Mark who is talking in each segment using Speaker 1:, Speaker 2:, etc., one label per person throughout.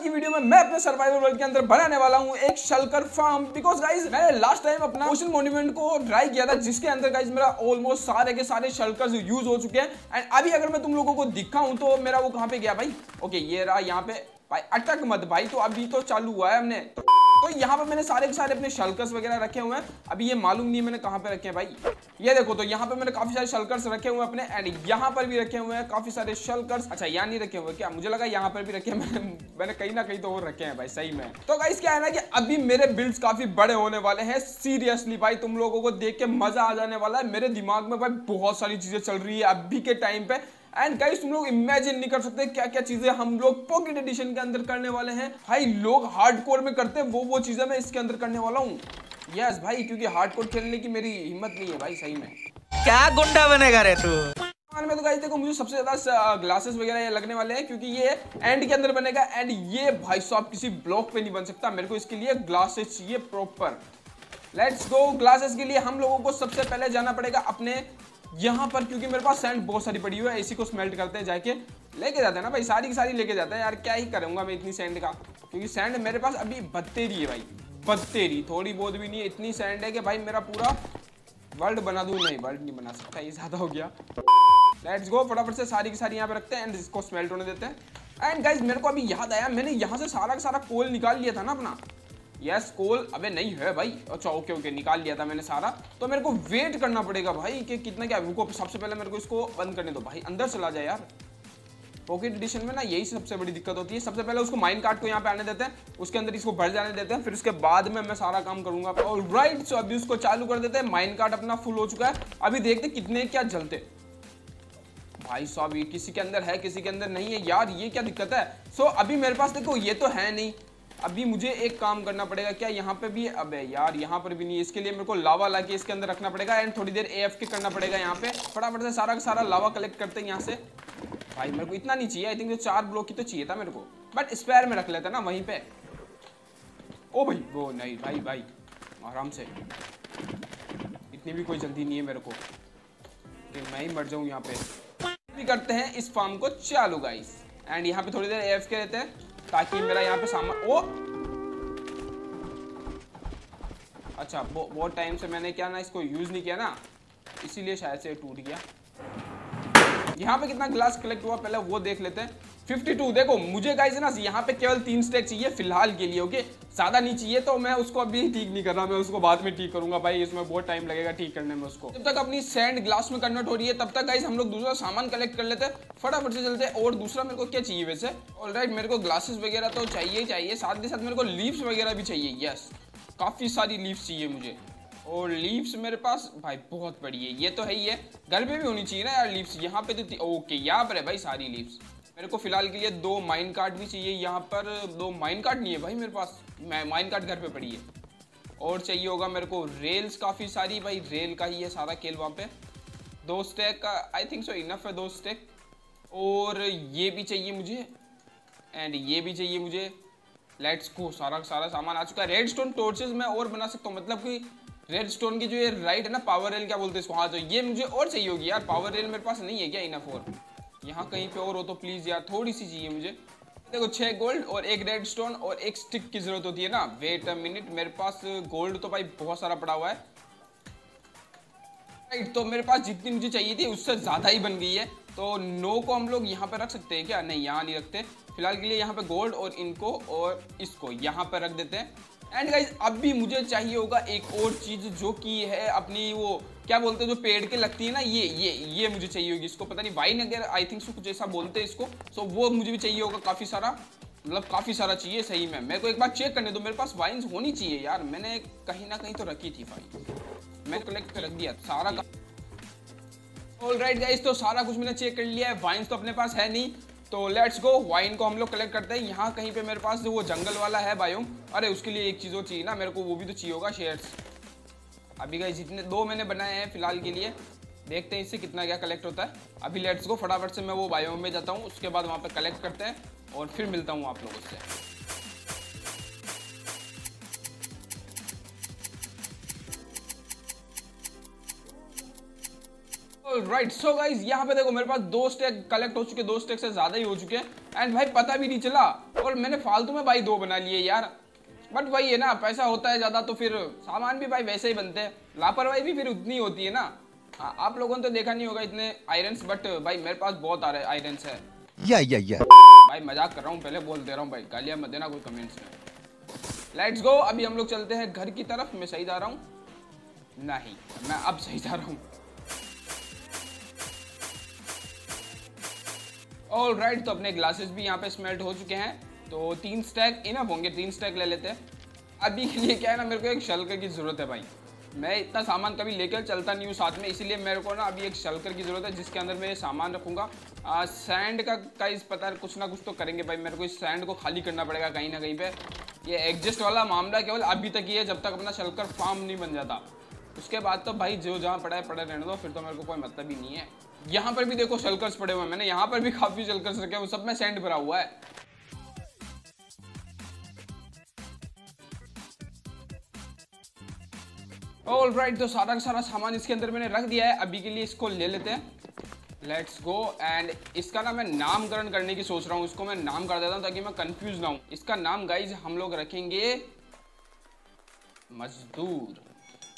Speaker 1: की वीडियो में मैं अपने सर्वाइवल वर्ल्ड के अंदर बनाने वाला हूँ एक शलकर फार्म बिकॉज़ गाइज़ मैंने लास्ट टाइम अपना ओशन मोन्यूमेंट को ट्राई किया था, जिसके अंदर गाइज़ मेरा ऑलमोस्ट सारे के सारे शलकर यूज़ हो चुके हैं। एंड अभी अगर मैं तुम लोगों को दिखाऊँ तो मेरा वो कहाँ पे गया भाई? ओके ये रहा यहाँ पे। भाई अटक मत भाई तो अभी तो चालू हुआ है हमने। तो तो यहाँ पे मैंने सारे के सारे अपने शलकर्स वगैरह रखे हुए हैं। अभी ये मालूम नहीं मैंने कहाँ पे रखे हैं भाई। ये देखो तो यहाँ पे मैंने काफ़ी सारे शलकर्स रखे हुए अपने एंड यहाँ पर भी रखे हुए हैं काफ़ी सारे शलकर्स अच्छा यहाँ नहीं रखे हुए, क्या? मुझे लगा यहाँ पर भी रखे मैंने मैंने कहीं ना कहीं तो और रखे हैं भाई, सही में। तो गाइस क्या है ना कि अभी मेरे बिल्ड्स काफ़ी बड़े होने वाले हैं सीरियसली भाई, तुम लोगों को देख के मज़ा आ जाने वाला है। मेरे दिमाग में भाई बहुत सारी चीज़ें चल रही है अभी के टाइम पे। एंड गाइस तुम लोग इमेजिन नहीं कर सकते क्या क्या चीज़ें हम लोग पॉकेट एडिशन के अंदर करने वाले हैं। भाई लोग हार्डकोर में करते हैं वो वो चीज़ें मैं इसके अंदर करने वाला हूँ। यस भाई क्योंकि हार्डकोर खेलने की मेरी हिम्मत नहीं है भाई सही में।
Speaker 2: क्या गुंडा बनेगा रे तू?
Speaker 1: में तो गाइस देखो मुझे सबसे ज़्यादा ग्लासेस वगैरह ये लगने वाले हैं क्योंकि ये एंड के अंदर बनेगा। एंड ये भाई साहब किसी ब्लॉक पे नहीं बन सकता। मेरे को इसके लिए ग्लासेस चाहिए प्रॉपर लेट्स गो ग्लासेस के लिए हम लोगों को सबसे पहले जाना पड़ेगा अपने यहाँ पर, क्योंकि मेरे पास सैंड बहुत सारी पड़ी हुई है, इसी को स्मेल्ट करते हैं, जाके लेके जाते हैं ना भाई, सारी की सारी लेके जाते हैं, यार क्या ही करूँगा मैं इतनी सैंड का? क्योंकि सैंड मेरे पास अभी बत्तेरी है भाई, बत्तेरी, थोड़ी बहुत भी नहीं है, इतनी सैंड है कि भाई मेरा पूरा वर्ल्ड बना दूँ, नहीं वर्ल्ड नहीं बना सकता, ये ज़्यादा हो गया। लेट्स गो फटाफट से सारी की सारी यहाँ पे रखते हैं एंड इसको स्मेल्ट होने देते हैं। एंड गाइज़ मेरे को अभी याद आया, मैंने यहाँ से सारा का सारा कोल निकाल लिया था ना अपना। यस कोल अबे नहीं है भाई। अच्छा ओके ओके निकाल लिया था मैंने सारा। तो मेरे को वेट करना पड़ेगा भाई कि कितना क्या रुको, सबसे पहले मेरे को इसको बंद करने दो। भाई, अंदर चला जाए यार। पॉकेट एडिशन में ना यही सबसे बड़ी दिक्कत होती है। सबसे पहले उसको माइन कार्ड को यहाँ पे आने देते हैं। उसके अंदर इसको भर जाने देते हैं। फिर उसके बाद में मैं सारा काम करूँगा। और राइट सो अभी उसको चालू कर देते हैं। माइंड कार्ड अपना फुल हो चुका है। अभी देखते कितने क्या जलते। भाई साहब, ये किसी के अंदर है, किसी के अंदर नहीं है। यार, ये क्या दिक्कत है? सो अभी मेरे पास देखो, ये तो है नहीं। अभी मुझे एक काम करना पड़ेगा। क्या यहाँ पे भी अबे यार, यहाँ पर भी नहीं इसके लिए मेरे को लावा ला के इसके अंदर रखना पड़ेगा एंड थोड़ी देर ए के करना पड़ेगा यहाँ पे। फटाफट से सारा का सारा लावा कलेक्ट करते हैं यहाँ से। भाई, मेरे को इतना नहीं चाहिए। आई थिंक जो चार ब्लॉक की तो चाहिए था मेरे को। बट स्पेयर में रख लेता ना, वहीं पे। ओ भाई, वो नहीं, भाई भाई। आराम से। इतनी भी कोई जल्दी नहीं है मेरे को। कि मैं ही मर जाऊँ यहाँ पे। करते हैं इस फार्म को। चालू गाइस एंड यहाँ पे थोड़ी देर एफ़ के रहते हैं। ताकि मेरा यहाँ पे सामान ओ! अच्छा बहुत टाइम से मैंने क्या ना इसको यूज़ नहीं किया ना, इसीलिए शायद से टूट गया। यहाँ पे कितना ग्लास कलेक्ट हुआ, पहले वो देख लेते हैं। 52 देखो, मुझे गाइस ना, यहाँ पे केवल तीन स्टेक चाहिए फ़िलहाल के लिए ओके ज़्यादा नहीं चाहिए तो मैं उसको अभी ठीक नहीं कर रहा, मैं उसको बाद में ठीक करूँगा भाई, इसमें बहुत टाइम लगेगा ठीक करने में उसको। जब तक अपनी सैंड ग्लास में कन्वर्ट हो रही है, तब तक गाइस हम लोग दूसरा सामान कलेक्ट कर लेते हैं, फटाफट से चलते और दूसरा मेरे को क्या चाहिए वैसे? ऑल राइट मेरे को ग्लासेस वगैरह तो चाहिए ही चाहिए, साथ ही साथ मेरे को लीव्स वगैरह भी चाहिए यस काफ़ी सारी लीव्स चाहिए मुझे। और लीव्स मेरे पास, भाई बहुत बड़ी है, ये तो है ही है। घर पे भी होनी चाहिए ना यार लीव्स, यहाँ पे तो ओके, यहाँ पर है भाई सारी लीव्स। मेरे को फ़िलहाल के लिए दो माइन कार्ड भी चाहिए, यहाँ पर दो माइन कार्ड नहीं है भाई मेरे पास माइन कार्ड घर पे पड़ी है। और चाहिए होगा मेरे को रेल्स काफ़ी सारी, भाई रेल का ही है सारा खेल वहाँ पे। दो स्टेक का आई थिंक सो इनफ है दो स्टेक और ये भी चाहिए मुझे एंड ये भी चाहिए मुझे। लेट्स को सारा सारा सामान आ चुका है। रेड स्टोन टोर्चेज मैं और बना सकता हूँ मतलब कि रेड स्टोन की जो ये राइट है ना पावर रेल क्या बोलते हैं इसको? हाँ तो ये मुझे और चाहिए होगी यार। पावर रेल मेरे पास नहीं है क्या इनफ और? यहाँ कहीं पे और हो तो प्लीज़ यार थोड़ी सी चाहिए मुझे। देखो, छह गोल्ड और एक रेड स्टोन और एक स्टिक की ज़रूरत होती है ना। वेट अ मिनट मेरे पास गोल्ड तो भाई बहुत सारा पड़ा हुआ है। राइट तो मेरे पास जितनी मुझे चाहिए थी, उससे ज़्यादा ही बन गई है। तो नो को हम लोग यहाँ पे रख सकते हैं क्या? नहीं, यहाँ नहीं रखते। फ़िलहाल के लिए यहाँ पे गोल्ड और इनको और इसको यहाँ पे रख देते हैं। एंड गाइज़ अब भी मुझे चाहिए होगा एक और चीज़ जो कि है अपनी वो, क्या बोलते हैं, जो पेड़ के लगती है ना, ये ये ये मुझे चाहिए होगी। इसको पता नहीं वाइन अगर आई थिंक सो कुछ ऐसा बोलते हैं इसको। सो वो मुझे भी चाहिए होगा काफ़ी सारा मतलब काफ़ी सारा चाहिए, सही में। मेरे को एक बार चेक करने दो, मेरे पास वाइन्स होनी चाहिए यार। मैंने कहीं ना कहीं तो रखी थी भाई। मैं कलेक्ट रख दिया, सारा ऑल राइट गाइज़ तो सारा कुछ मैंने चेक कर लिया है वाइन्स तो अपने पास है नहीं। तो लेट्स गो वाइन को हम लोग कलेक्ट करते हैं। यहाँ कहीं पे मेरे पास जो वो जंगल वाला है बायोम अरे, उसके लिए एक चीज़ और चाहिए ना, मेरे को वो भी तो चाहिए होगा शेयर्स अभी गए जितने दो मैंने बनाए हैं फ़िलहाल के लिए। देखते हैं इससे कितना क्या कलेक्ट होता है। अभी लेट्स गो फटाफट से मैं वो बायोम में जाता हूँ, उसके बाद वहाँ पर कलेक्ट करते हैं, और फिर मिलता हूँ आप लोगों से। राइट सो गाइज़ यहाँ पे देखो मेरे पास दो स्टेक कलेक्ट हो चुके दो स्टेक से ज़्यादा ही हो चुके हैं। एंड भाई पता भी नहीं चला। और मैंने फालतू में भाई दो बना लिए यार। बट भाई है ना पैसा होता है ज़्यादा तो फिर सामान भी भाई वैसे ही बनते हैं। लापरवाही भी फिर उतनी होती है ना। हाँ, आप लोगों ने तो देखा नहीं होगा इतने आयरन्स बट भाई मेरे पास बहुत आ रहे आयरन्स है।
Speaker 2: या या या।
Speaker 1: भाई मज़ाक कर रहा हूँ पहले बोल दे रहा हूँ भाई। गालियाँ मत देना कोई कमेंट्स में। लेट्स गो अभी हम लोग चलते हैं घर की तरफ़। मैं सही जा रहा हूँ। नहीं मैं अब सही जा रहा हूँ। ऑल राइट तो अपने ग्लासेस भी यहाँ पे स्मेल्ट हो चुके हैं। तो तीन स्टैक इनफ होंगे, तीन स्टैक ले लेते हैं। अभी के लिए क्या है ना, मेरे को एक शलकर की ज़रूरत है भाई। मैं इतना सामान कभी लेकर चलता नहीं हूँ साथ में, इसीलिए मेरे को ना अभी एक शलकर की ज़रूरत है, जिसके अंदर मैं ये सामान रखूँगा। सैंड का काइस पता है, कुछ ना कुछ तो करेंगे भाई। मेरे को इस सैंड को खाली करना पड़ेगा कहीं ना कहीं पे। ये एडजस्ट वाला मामला केवल अभी तक ही है, जब तक अपना शलकर फार्म नहीं बन जाता। उसके बाद तो भाई जो जहाँ पड़ा है, पड़े रहने दो, फिर तो मेरे को कोई मतलब ही नहीं है। यहाँ पर भी देखो शलकर्स पड़े हुए हैं। मैंने यहाँ पर भी काफ़ी शलकर्स रखे हैं, वो सब में सैंड भरा हुआ है। ऑल राइट तो सारा का सारा सामान इसके अंदर मैंने रख दिया है। अभी के लिए इसको ले लेते हैं। लेट्स गो एंड इसका ना मैं नामकरण करने की सोच रहा हूँ। इसको मैं नाम कर देता हूँ ताकि मैं कंफ्यूज ना हूँ। इसका नाम गाइज़ हम लोग रखेंगे मजदूर।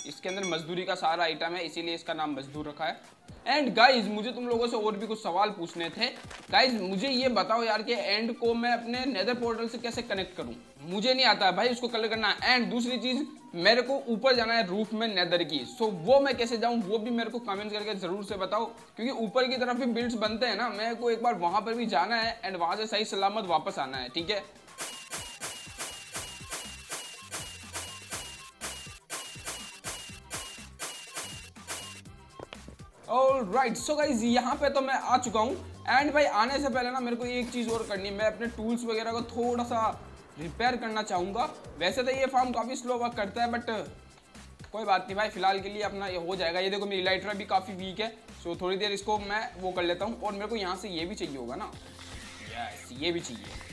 Speaker 1: इसके अंदर मजदूरी का सारा आइटम है इसीलिए इसका नाम मजदूर रखा है। एंड गाइज़ मुझे तुम लोगों से और भी कुछ सवाल पूछने थे। गाइज़ मुझे ये बताओ यार कि एंड को मैं अपने नेदर पोर्टल से कैसे कनेक्ट करूँ? मुझे नहीं आता भाई उसको कलर करना। एंड दूसरी चीज़ मेरे को ऊपर जाना है रूफ में नेदर की। सो so, वो मैं कैसे जाऊँ वो भी मेरे को कमेंट करके ज़रूर से बताओ। क्योंकि ऊपर की तरफ़ भी बिल्ड्स बनते हैं ना मेरे को एक बार वहाँ पर भी जाना है एंड वहाँ से सही सलामत वापस आना है ठीक है? राइट सो गाइज़ यहाँ पे तो मैं आ चुका हूँ। एंड भाई, आने से पहले ना मेरे को एक चीज़ और करनी है। मैं अपने टूल्स वगैरह को थोड़ा सा रिपेयर करना चाहूँगा। वैसे तो ये फार्म काफ़ी स्लो वर्क करता है बट कोई बात नहीं भाई, फ़िलहाल के लिए अपना ये हो जाएगा। ये देखो, मेरी लाइटर भी काफ़ी वीक है। सो थोड़ी देर इसको मैं वो कर लेता हूँ। और मेरे को यहाँ से ये भी चाहिए होगा ना। यस ये भी चाहिए।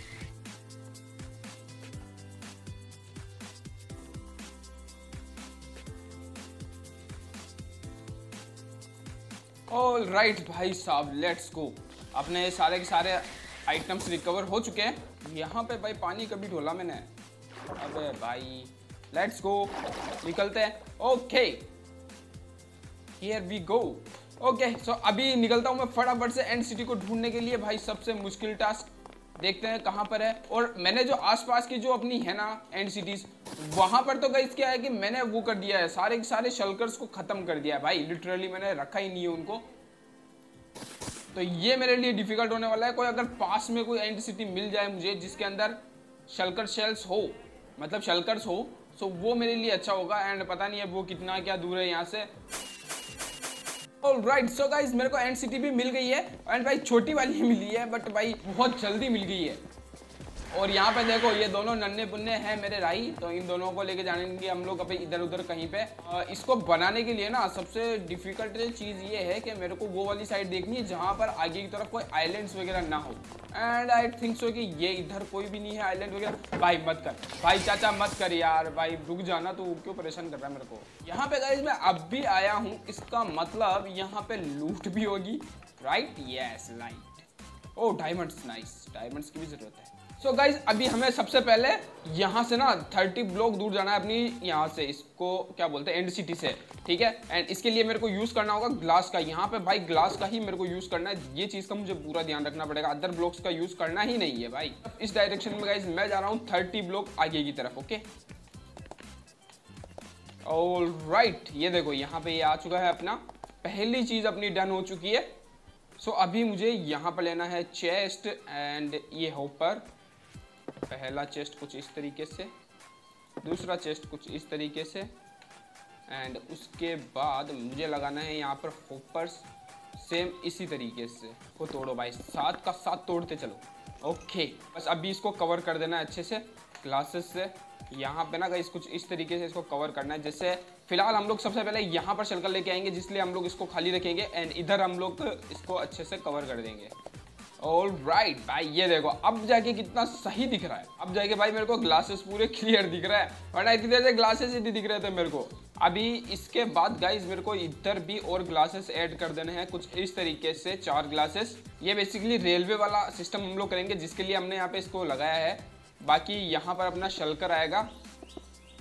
Speaker 1: ऑल राइट भाई साहब लेट्स गो अपने सारे के सारे आइटम्स रिकवर हो चुके हैं. यहाँ पे भाई पानी कभी ढोला मैंने. अबे भाई लेट्स गो निकलते हैं. Okay here we go okay so अभी निकलता हूँ मैं फटाफट से एंड सिटी को ढूँढने के लिए भाई सबसे मुश्किल टास्क देखते हैं कहाँ पर है। और मैंने जो आसपास की जो अपनी है ना एंड सिटीज़ वहाँ पर तो गई क्या है कि मैंने वो कर दिया है। सारे के सारे शलकर्स को खत्म कर दिया है भाई। लिटरली मैंने रखा ही नहीं है उनको। तो ये मेरे लिए डिफ़िकल्ट होने वाला है। कोई अगर पास में कोई एंड सिटी मिल जाए मुझे, जिसके अंदर शलकर शेल्स हो मतलब शलकर्स हो तो वो मेरे लिए अच्छा होगा। एंड पता नहीं है वो कितना क्या दूर है यहाँ से। राइट सो गाइज़ मेरे को एंड सिटी भी मिल गई है। एंड भाई, छोटी वाली मिली है बट भाई, बहुत जल्दी मिल गई है। और यहाँ पे देखो, ये दोनों नन्हे पुन्ने हैं मेरे राई तो इन दोनों को लेके जानेंगे हम लोग अभी इधर उधर कहीं पे। इसको बनाने के लिए ना, सबसे डिफ़िकल्ट चीज़ ये है कि मेरे को वो वाली साइड देखनी है, जहाँ पर आगे की तरफ़ कोई आइलैंड्स वगैरह ना हो। एंड आई थिंक सो कि ये इधर कोई भी नहीं है आइलैंड वगैरह। भाई मत कर। भाई चाचा मत कर यार। भाई रुक जाना तो क्यों परेशान कर रहा है मेरे को? यहाँ पे गाइज़ मैं अब भी आया हूँ। इसका मतलब यहाँ पे लूट भी होगी। Right yes light oh diamonds nice diamonds की भी ज़रूरत है। सो so गाइज़ अभी हमें सबसे पहले यहाँ से ना 30 ब्लॉक दूर जाना है अपनी यहाँ से इसको क्या बोलते हैं एंड सिटी से ठीक है? एंड इसके लिए मेरे को यूज़ करना होगा ग्लास का। यहाँ पे भाई ग्लास का ही मेरे को यूज़ करना है। ये चीज़ का मुझे पूरा ध्यान रखना पड़ेगा। अदर ब्लॉक्स का यूज़ करना ही नहीं है भाई। इस डायरेक्शन में गाइज़ मैं जा रहा हूँ थर्टी ब्लॉक आगे की तरफ़ ओके ऑल राइट ये देखो यहाँ पे ये आ चुका है अपना। पहली चीज़ अपनी डन हो चुकी है। सो so, अभी मुझे यहाँ पर लेना है चेस्ट एंड ये होपर पहला चेस्ट कुछ इस तरीके से, दूसरा चेस्ट कुछ इस तरीके से एंड उसके बाद मुझे लगाना है यहाँ पर होपर्स सेम इसी तरीके से। को तोड़ो भाई, सात का साथ तोड़ते चलो। ओके बस अभी इसको कवर कर देना है अच्छे से क्लासेस से। यहाँ पे ना गाइस कुछ इस तरीके से इसको कवर करना है। जैसे फ़िलहाल हम लोग सबसे पहले यहाँ पर शलकर लेके आएँगे, जिसलिए हम लोग इसको खाली रखेंगे एंड इधर हम लोग इसको अच्छे से कवर कर देंगे। ऑल राइट भाई, ये देखो, अब जाके कितना सही दिख रहा है। अब जाके भाई मेरे को ग्लासेस पूरे क्लियर दिख रहा है। वरना इतनी देर से ग्लासेस ही दिख रहे थे मेरे को। अभी इसके बाद गाइज़ मेरे को इधर भी और ग्लासेस ऐड कर देने हैं। कुछ इस तरीके से चार ग्लासेस ये बेसिकली रेलवे वाला सिस्टम हम लोग करेंगे, जिसके लिए हमने यहाँ पे इसको लगाया है। बाकी यहाँ पर अपना शलकर आएगा।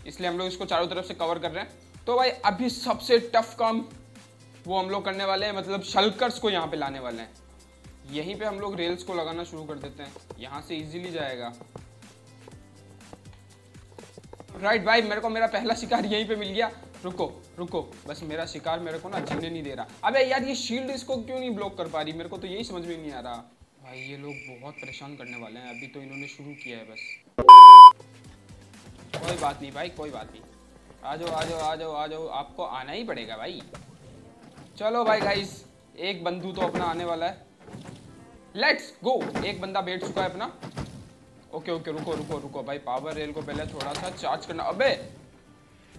Speaker 1: इसलिए हम लोग इसको चारों तरफ़ से कवर कर रहे हैं। तो भाई, अभी सबसे टफ काम वो हम लोग करने वाले हैं। मतलब शलकर्स को यहाँ पे लाने वाले हैं। यहीं पे हम लोग रेल्स को लगाना शुरू कर देते हैं। यहाँ से इजीली जाएगा। राइट भाई, मेरे को मेरा पहला शिकार यहीं पे मिल गया। रुको रुको, बस मेरा शिकार मेरे को ना जीने नहीं दे रहा। अबे यार, ये शील्ड इसको क्यों नहीं ब्लॉक कर पा रही? मेरे को तो यही समझ में नहीं आ रहा। भाई, ये लोग बहुत परेशान करने वाले हैं। अभी तो इन्होंने शुरू किया है बस। कोई बात नहीं भाई, कोई बात नहीं। आ जाओ आ जाओ आ जाओ आ जाओ। आपको आना ही पड़ेगा भाई। चलो भाई गाइस एक बंदू तो अपना आने वाला है। लेट्स गो एक बंदा बैठ चुका है अपना। ओके ओके रुको रुको रुको। भाई पावर रेल को पहले थोड़ा सा चार्ज करना। अबे,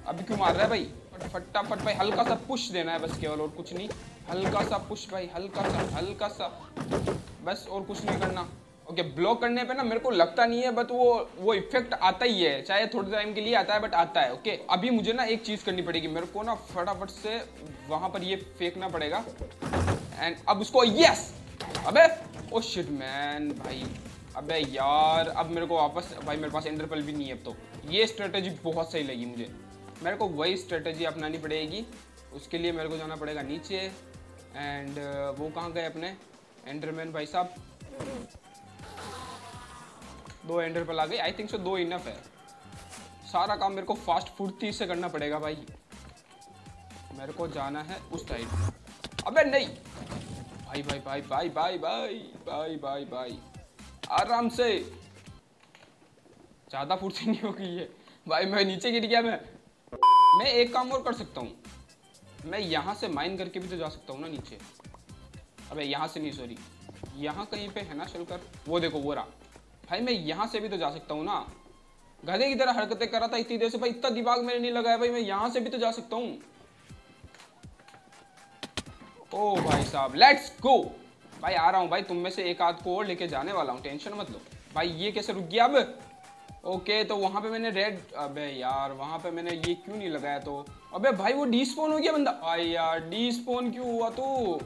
Speaker 1: अभी क्यों मार रहा है भाई? फटाफट भाई, हल्का सा पुश देना है बस केवल और कुछ नहीं। हल्का सा पुश भाई, हल्का सा हल्का सा। बस और कुछ नहीं करना। ओके ब्लॉक करने पे ना मेरे को लगता नहीं है बट वो वो इफ़ेक्ट आता ही है। चाहे थोड़े टाइम के लिए आता है बट आता है ओके अभी मुझे ना एक चीज़ करनी पड़ेगी। मेरे को ना फटाफट से वहाँ पर ये फेंकना पड़ेगा। एंड अब उसको यस अबे! ओ शिट मैन भाई। अबे यार अब मेरे को वापस भाई मेरे पास एंडरपल भी नहीं है अब तो। ये स्ट्रेटेजी बहुत सही लगी मुझे। मेरे को वही स्ट्रेटजी अपनानी पड़ेगी। उसके लिए मेरे को जाना पड़ेगा नीचे। एंड uh, वो कहाँ गए अपने? एंडरमैन भाई साहब। दो एंडरपल आ गए। आई थिंक सो दो इनफ है। सारा काम मेरे को फास्ट फ़ूड फुर्ती से करना पड़ेगा भाई। मेरे को जाना है उस साइड अबे नहीं! भाई भाई भाई भाई भाई भाई भाई भाई भाई आराम से। ज़्यादा फुर्ती नहीं होगी ये भाई, मैं नीचे गिर गया, मैं मैं एक काम और कर सकता हूँ। मैं यहाँ से माइन करके भी तो जा सकता हूँ ना नीचे। अबे, यहाँ से नहीं सॉरी यहाँ कहीं पे है ना चलकर वो देखो, वो रहा। भाई, मैं यहाँ से भी तो जा सकता हूँ ना। गधे की तरह हरकतें कर रहा था इतनी देर से। भाई, इतना दिमाग मेरे नहीं लगाया, भाई, मैं यहाँ से भी तो जा सकता हूँ। ओ भाई साहब लेट्स गो भाई, आ रहा हूँ भाई, तुम में से एक आध को और लेके जाने वाला हूँ, टेंशन मत लो। भाई, ये कैसे रुक गया अब? ओके तो वहाँ पे मैंने रेड अबे यार, वहाँ पे मैंने ये क्यों नहीं लगाया तो? अबे भाई, वो डी हो गया बंदा। भाई यार डी क्यों हुआ तो?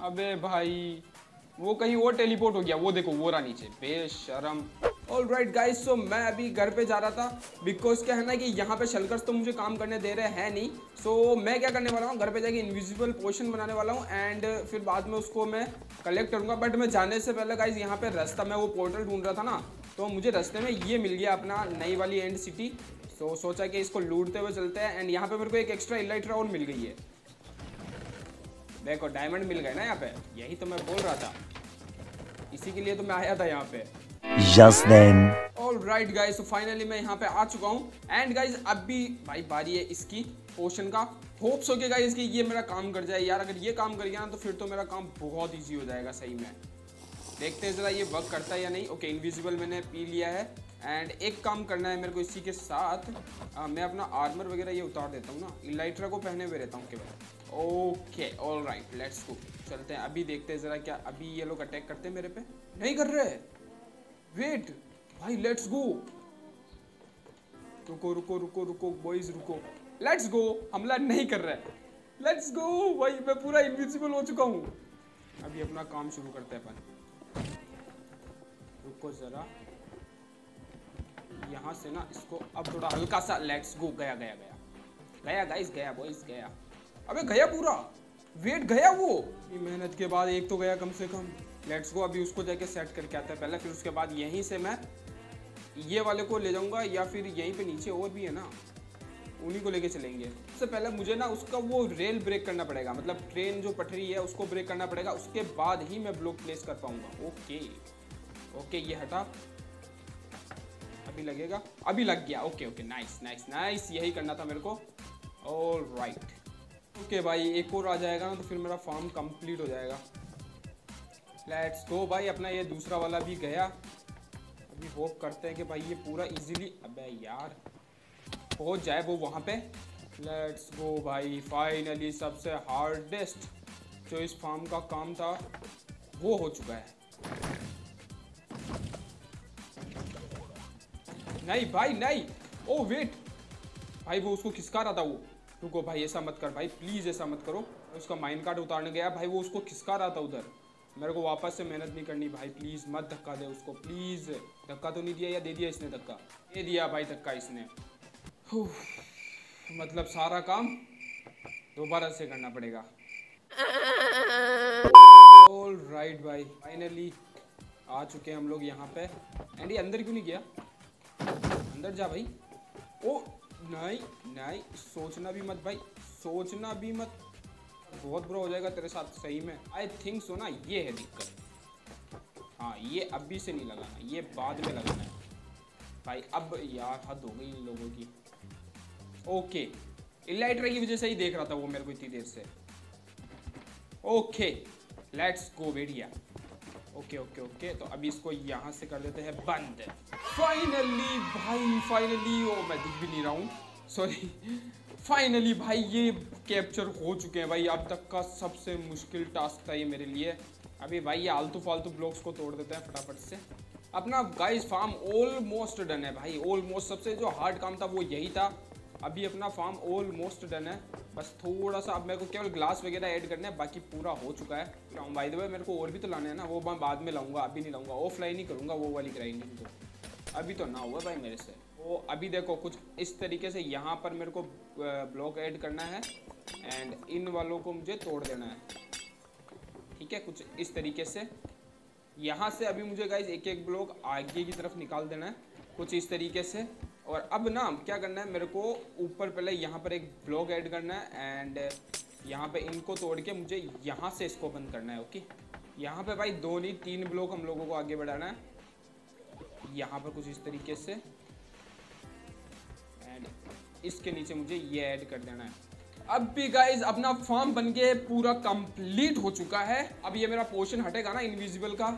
Speaker 1: अबे भाई, वो कहीं और टेलीपोर्ट हो गया। वो देखो, वो रहा नीचे। बेशरम। ऑल राइट गाइज़ सो मैं अभी घर पे जा रहा था बिकॉज़ क्या है ना कि यहाँ पे शलकर्स तो मुझे काम करने दे रहे हैं नहीं। सो so, मैं क्या करने वाला हूँ घर पे जाके इनविजिबल पोर्शन बनाने वाला हूँ एंड फिर बाद में उसको मैं कलेक्ट करूँगा। बट मैं जाने से पहले गाइज़ यहाँ पे रास्ता मैं वो पोर्टल ढूंढ रहा था ना तो मुझे रास्ते में ये मिल गया अपना नई वाली एंड सिटी तो सोचा कि इसको लूटते हुए चलते हैं एंड यहाँ पे मेरे को एक एक्स्ट्रा इलाइट्रा और मिल गई है। देखो डायमंड मिल गए ना यहाँ पे। यही तो मैं बोल रहा था। इसी के लिए तो मैं आया था यहाँ पे।
Speaker 2: Just then.
Speaker 1: Right guys, so finally मैं यहाँ पे आ चुका हूँ। एंड गाइज़ अब भी भाई बारी है इसकी पोशन का। होप्स हो के गाइज़ कि ये मेरा काम कर जाए। यार अगर ये काम कर गया ना तो फिर तो मेरा काम बहुत ईजी हो जाएगा सही में। देखते हैं ज़रा ये वर्क करता है या नहीं। ओके इनविजिबल मैंने पी लिया है। एंड एक काम करना है मेरे को इसी के साथ। आ, मैं अपना आर्मर वगैरह ये उतार देता हूँ ना। इलाइट्रा को पहने हुए रहता हूँ केवल। Okay all right let's go चलते हैं अभी देखते हैं ज़रा क्या अभी ये लोग अटैक करते हैं मेरे पे। नहीं कर रहे? वेट, भाई लेट्स गो रुको रुको रुको रुको बॉयज़ रुको. लेट्स गो हमला नहीं कर रहा लेट्स गो भाई, मैं पूरा इनविजिबल हो चुका हूँ. अभी अपना काम शुरू करते हैं अपन. रुको जरा. यहाँ से ना इसको अब थोड़ा हल्का सा लेट्स गो गया गया गया. गया गाइस गया बॉयस गया. अबे, गया पूरा. वेट गया वो. मेहनत के बाद एक तो गया कम से कम. लेट्स गो अभी उसको जाके सेट करके आता है पहले, फिर उसके बाद यहीं से मैं ये वाले को ले जाऊँगा, या फिर यहीं पे नीचे और भी है ना, उन्हीं को लेके चलेंगे। सबसे पहले मुझे ना उसका वो रेल ब्रेक करना पड़ेगा मतलब ट्रेन जो पटरी है उसको ब्रेक करना पड़ेगा, उसके बाद ही मैं ब्लॉक प्लेस कर पाऊँगा। ओके ओके ये हटा। अभी लगेगा? अभी लग गया। Okay okay nice nice nice यही करना था मेरे को। ऑल राइट ओके भाई, एक और आ जाएगा ना तो फिर मेरा फॉर्म कंप्लीट हो जाएगा। लेट्स गो भाई, अपना ये दूसरा वाला भी गया। अभी होप करते हैं कि भाई ये पूरा इजीली अबे यार, पहुँच जाए वो वहाँ पे। लेट्स गो भाई फाइनली सबसे हार्डेस्ट जो इस फार्म का काम था, वो हो चुका है। नहीं भाई, नहीं। ओ वेट भाई वो उसको खिसका रहा था वो। रुको भाई, ऐसा मत कर भाई प्लीज़ ऐसा मत करो। उसका माइंड कार्ड उतारने गया। भाई वो उसको खिसका रहा था उधर। मेरे को वापस से मेहनत नहीं करनी भाई प्लीज़ मत धक्का दे उसको प्लीज़ धक्का तो नहीं दिया या दे दिया इसने धक्का? दे दिया भाई धक्का इसने। मतलब सारा काम दोबारा से करना पड़ेगा। ऑल राइट भाई फाइनली आ चुके हैं हम लोग यहाँ पे। एंड ये अंदर क्यों नहीं गया? अंदर जा भाई। ओ, नहीं नहीं, सोचना भी मत भाई, सोचना भी मत। बहुत बुरा हो जाएगा तेरे साथ सही में। आई थिंक सो ना, ये है दिक्कत। हाँ ये अभी से नहीं लगाना, ये बाद में लगाना है। भाई, अब यार हद हो गई इन लोगों की। ओके इलाइटर की वजह से ही देख रहा था वो मेरे को इतनी देर से। ओके लेट्स गो बेटिया ओके ओके ओके तो अभी इसको यहाँ से कर देते हैं बंद। फाइनली भाई फाइनली ओ, मैं दिख भी नहीं रहा हूँ। सॉरी फाइनली भाई, ये कैप्चर हो चुके हैं भाई। अब तक का सबसे मुश्किल टास्क था ये मेरे लिए। अभी भाई, ये आलतू फालतू ब्लॉक्स को तोड़ देते हैं फटाफट से। अपना गाइस फार्म ऑलमोस्ट डन है भाई। ऑलमोस्ट सबसे जो हार्ड काम था वो यही था। अभी अपना फार्म ऑलमोस्ट डन है। बस थोड़ा सा अब मेरे को केवल ग्लास वगैरह ऐड करना है। बाकी पूरा हो चुका है। बाई द वे मेरे को और भी तो लाना है ना। वो मैं बाद में लाऊँगा। अभी नहीं लाऊँगा। ऑफलाइन ही करूँगा। वो वाली ग्राइंडिंग तो। अभी तो ना हुआ भाई मेरे से। तो अभी देखो कुछ इस तरीके से यहाँ पर मेरे को ब्लॉक ऐड करना है एंड इन वालों को मुझे तोड़ देना है। ठीक है? कुछ इस तरीके से। यहाँ से अभी मुझे गाइज़ एक एक ब्लॉक आगे की तरफ़ निकाल देना है। कुछ इस तरीके से। और अब ना क्या करना है, मेरे को ऊपर पहले यहाँ पर एक ब्लॉक ऐड करना है एंड यहाँ पे इनको तोड़ के मुझे यहाँ से इसको बंद करना है ओके यहाँ पे भाई दो नहीं, तीन ब्लॉक हम लोगों को आगे बढ़ाना है। यहाँ पर कुछ इस तरीके से। इसके नीचे मुझे ये ऐड कर देना है। अब भी गाइज़ अपना फॉर्म बन के पूरा कंप्लीट हो चुका है। अब ये मेरा पोर्शन हटेगा ना इनविजिबल का।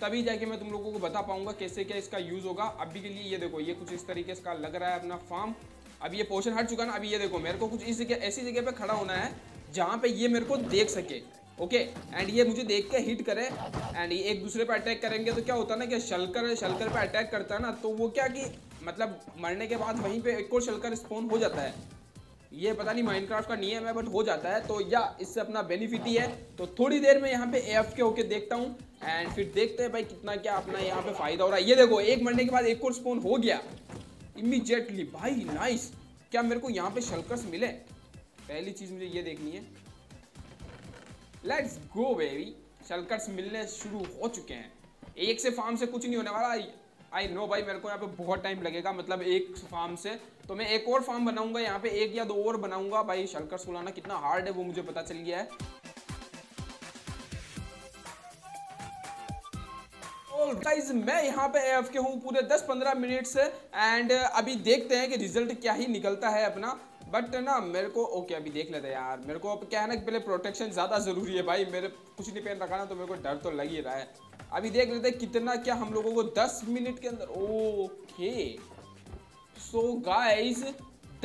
Speaker 1: तभी जाके मैं तुम लोगों को बता पाऊँगा कैसे क्या इसका यूज़ होगा। अभी के लिए ये देखो, ये कुछ इस तरीके से लग रहा है अपना फार्म अब ये पोर्शन हट चुका ना, अभी ये देखो, मेरे को कुछ इस जगह, ऐसी जगह पे खड़ा होना है जहाँ पे ये मेरे को देख सके ओके एंड ये मुझे देख के हिट करे। एंड ये एक दूसरे पे अटैक करेंगे तो क्या होता है ना कि शलकर शलकर पे अटैक करता है ना तो वो क्या कि मतलब मरने के बाद वहीं पे एक और शलकर स्पोन हो जाता है। ये पता नहीं माइनक्राफ्ट का नियम है बट हो जाता है। तो या इससे अपना बेनिफिट ही है। तो थोड़ी देर में यहाँ पे एफ़ के होके देखता हूँ। एंड फिर देखते हैं भाई कितना क्या अपना यहाँ पे फ़ायदा हो रहा है। ये देखो, एक मरने के बाद एक और स्पोन हो गया। इमीजिएटली भाई नाइस क्या मेरे को यहाँ पे शलकर्स मिले? पहली चीज़ मुझे ये देखनी है। लेट्स गो बेबी शलकर्स मिलने शुरू हो चुके हैं। एक से फार्म से कुछ नहीं होने वाला। आई नो भाई, मेरे को यहाँ पे बहुत टाइम लगेगा मतलब एक फार्म से। तो मैं एक और फार्म बनाऊँगा, यहाँ पे एक या दो और बनाऊँगा। भाई शलकर सुलाना कितना हार्ड है, वो मुझे पता चल गया है। गाइज़ मैं यहाँ पे एफ़ के हूँ पूरे 10-15 मिनट से एंड अभी देखते हैं कि रिज़ल्ट क्या ही निकलता है अपना। बट ना, मेरे को ओके अभी देख लेते हैं यार। मेरे को क्या है ना पहले प्रोटेक्शन ज़्यादा ज़रूरी है, भाई। मेरे, कुछ नहीं पहन रखा ना तो मेरे को डर तो लग ही रहा है। अभी देख लेते हैं कितना क्या हम लोगों को 10 मिनट के अंदर। ओके। सो गाइस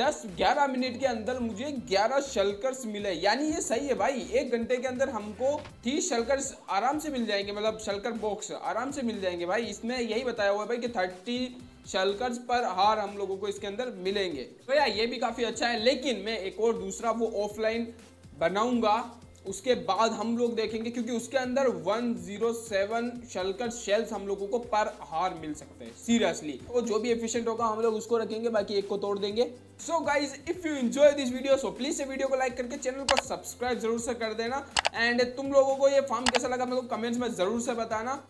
Speaker 1: 10 11 मिनट के अंदर मुझे 11 शलकर्स मिले। यानी ये सही है भाई, एक घंटे के अंदर हमको 30 शलकर्स आराम से मिल जाएँगे मतलब शलकर बॉक्स आराम से मिल जाएँगे भाई। इसमें यही बताया हुआ है भाई कि 30 शलकर्स पर हार हम लोगों को इसके अंदर मिलेंगे। तो यार, ये भी काफ़ी अच्छा है। लेकिन मैं एक और दूसरा वो ऑफलाइन बनाऊँगा। उसके बाद हम लोग देखेंगे, क्योंकि उसके अंदर 107 शलकर शेल्स हम लोगों को पर हार मिल सकते हैं सीरियसली वो जो भी एफिशिएंट होगा, हम लोग उसको रखेंगे, बाकी एक को तोड़ देंगे। So guys if you enjoy this video so please से वीडियो को लाइक करके चैनल को सब्सक्राइब ज़रूर से कर देना। एंड तुम लोगों को ये फॉर्म कैसा लगा, मेरे को कमेंट्स में ज़रूर से बताना।